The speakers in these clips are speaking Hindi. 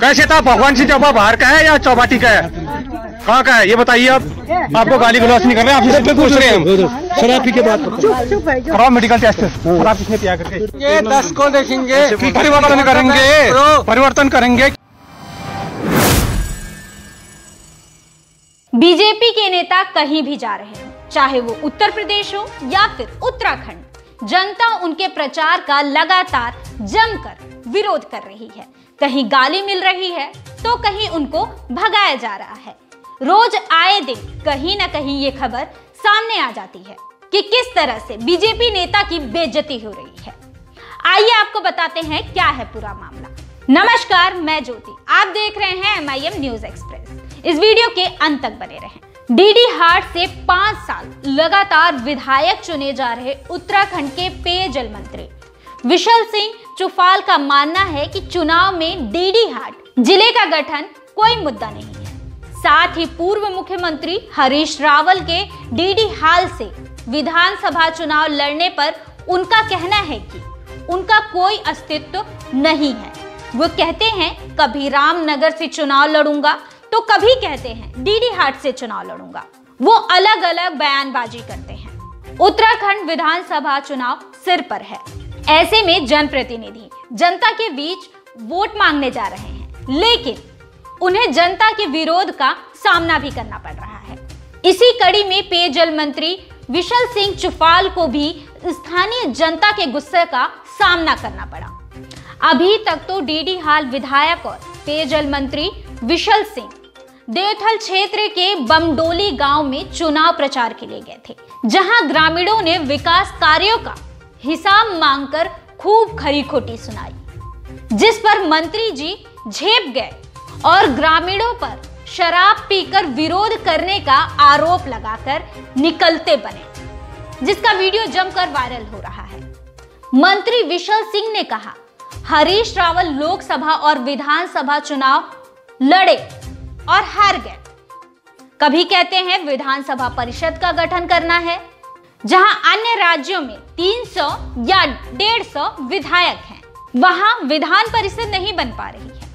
कैसे था? भगवान सिंह चौपा बाहर का है या चौपाटी का है? कहाँ का है? ये बताइए आप। आपको गाली गलौज नहीं कर रहे आपसे सिर्फ़ पूछ रहे हैं। शराब पी के बात कराओ मेडिकल टेस्ट शराब किसने पिया करके। ये दस को देखेंगे। परिवर्तन करेंगे। परिवर्तन करेंगे। बीजेपी के नेता कहीं भी जा रहे हैं चाहे वो उत्तर प्रदेश हो या फिर उत्तराखंड जनता उनके प्रचार का लगातार जमकर विरोध कर रही है। कहीं गाली मिल रही है तो कहीं उनको भगाया जा रहा है। रोज आए दिन कहीं ना कहीं ये खबर सामने आ जाती है कि किस तरह से बीजेपी नेता की बेइज्जती हो रही है। आइए आपको बताते हैं क्या है पूरा मामला। नमस्कार, मैं ज्योति। आप देख रहे हैं M I M news express इस वीडियो के अंत तक बने रहें। डीडी हार्ट से पाँच साल लगातार विधायक चुने जा रहे उत्तराखंड के पेयजल मंत्री। विशल सिंह चुफाल का मानना है कि चुनाव में डीडी हाट, ज़िले का गठन कोई मुद्दा नहीं है। साथ ही पूर्व मुख्यमंत्री हरीश रावल के डीडी हाल से विधानसभा चुनाव लड़ने पर उनका कहना है कि उनका कोई अस्तित्व नहीं है। वो कहते हैं, कभी रामनगर से चुनाव लड़ूँगा तो कभी कहते हैं, डीडी हाट से चुनाव लड़ूँगा। वो अलग अलग बयानबाजी करते हैं। उत्तराखंड विधानसभा चुनाव सिर पर है। ऐसे में जनप्रतिनिधि, जनता के बीच वोट मांगने जा रहे हैं, लेकिन उन्हें जनता के विरोध का सामना भी करना पड़ रहा है। इसी कड़ी में पेयजल मंत्री विशल सिंह चुफाल को भी स्थानीय जनता के गुस्से का सामना करना पड़ा। अभी तक तो डीडी हाल विधायक और पेयजल मंत्री विशल सिंह देवथल क्षेत्र के बमडोली गाँव में चुनाव प्रचार के लिए गए थे, जहाँ ग्रामीणों ने विकास कार्यों का हिसाब मांगकर खूब खरी खोटी सुनाई, जिस पर मंत्री जी झेप गए और ग्रामीणों पर शराब पीकर विरोध करने का आरोप लगाकर निकलते बने, जिसका वीडियो जमकर वायरल हो रहा है। मंत्री विशल सिंह ने कहा, हरीश रावल लोकसभा और विधानसभा चुनाव लड़े और हार गए। कभी कहते हैं विधानसभा परिषद का गठन करना है जहाँ अन्य राज्यों में 300 या 150 विधायक हैं। वहाँ विधान परिषद नहीं बन पा रही है।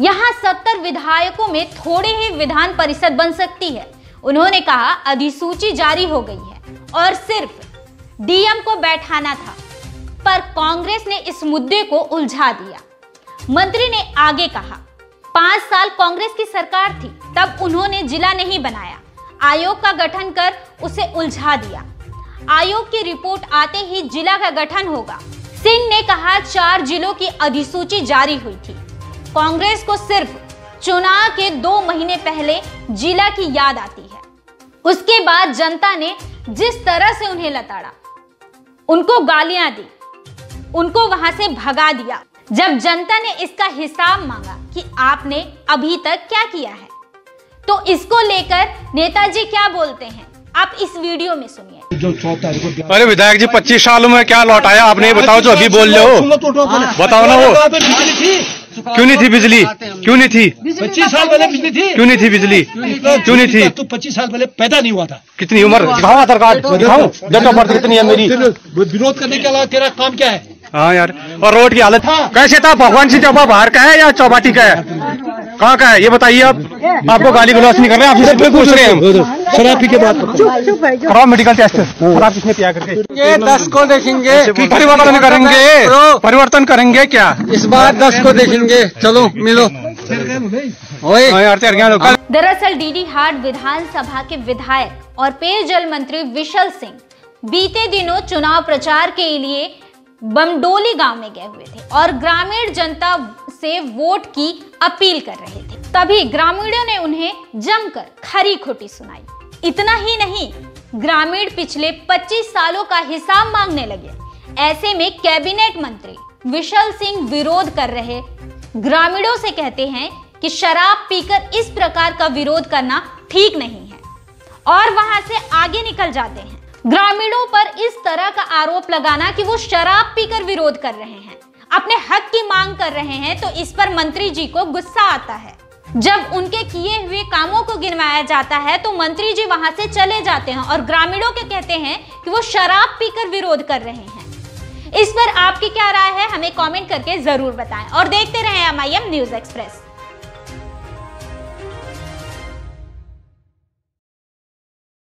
यहाँ 70 विधायकों में थोड़े ही विधान परिषद बन सकती है। उन्होंने कहा, अधिसूची जारी हो गई है और सिर्फ़ डीएम को बैठाना था। पर कांग्रेस ने इस मुद्दे को उलझा दिया। मंत्री ने आगे कहा, पाँच साल कांग्रेस की सरकार थी, तब उन्होंने जिला नहीं बनाया। आयोग का गठन कर उसे उलझा दिया। आयोग की रिपोर्ट आते ही जिला का गठन होगा। सिंह ने कहा, चार जिलों की अधिसूची जारी हुई थी। कांग्रेस को सिर्फ़ चुनाव के दो महीने पहले जिला की याद आती है। उसके बाद जनता ने जिस तरह से उन्हें लताड़ा, उनको गालियाँ दी, उनको वहाँ से भगा दिया। जब जनता ने इसका हिसाब मांगा कि आपने अभी तक क्या किया है तो इसको लेकर नेताजी क्या बोलते हैं? आप इस वीडियो में सुनिए। जो तारीख अरे विधायक जी पच्चीस सालों में क्या लौटाया? आपने ये बताओ जो अभी बोल रहे हो। बताओ ना वो। क्यों नहीं थी बिजली? क्यों नहीं थी? पच्चीस साल पहले बिजली थी। क्यों नहीं थी बिजली? क्यों नहीं थी? तू पच्चीस साल पहले पैदा नहीं हुआ था। कितनी उम्र? दिखाओ आधार कार्ड। दिखाओ। डेट ऑफ़ बर्थ कितनी है मेरी? विरोध करने के अलावा तेरा काम क्या है? हाँ यार। और रोड की हालत कैसे था? भगवान सिंह चौपा बाहर का है या चौपाटी का है? कहाँ का है? ये बताइए आप। आपको गाली गलौज नहीं कर रहे हैं आपसे सिर्फ़ पूछ रहे हैं। शराब पी के बात कराओ मेडिकल टेस्ट शराब किसने पिया करके ये दस को देखेंगे। परिवर्तन करेंगे। परिवर्तन करेंगे क्या? इस बार दस को देखेंगे। चलो मिलो। ओए। हाँ दरअसल डीडी हाट विधानसभा के विधायक और पेयजल मंत्री विशल सिंह बीते दिनों चुनाव प्रचार के लिए बमडोली गाँव में गए हुए थे और ग्रामीण जनता से वोट की अपील कर रहे थे। तभी ग्रामीणों ने उन्हें जमकर खरी खोटी सुनाई। इतना ही नहीं, ग्रामीण पिछले 25 सालों का हिसाब मांगने लगे। ऐसे में कैबिनेट मंत्री विशल सिंह विरोध कर रहे। ग्रामीणों से कहते हैं कि शराब पीकर इस प्रकार का विरोध करना ठीक नहीं है और वहाँ से आगे निकल जाते हैं। ग्रामीणों पर इस तरह का आरोप लगाना कि वो शराब पीकर विरोध कर रहे हैं। अपने हक की मांग कर रहे हैं तो इस पर मंत्री जी को गुस्सा आता है। जब उनके किए हुए कामों को गिनवाया जाता है तो मंत्री जी वहाँ से चले जाते हैं और ग्रामीणों के कहते हैं कि वो शराब पीकर विरोध कर रहे हैं। इस पर आपकी क्या राय है? हमें कमेंट करके ज़रूर बताएँ और देखते रहें एम न्यूज़ एक्सप्रेस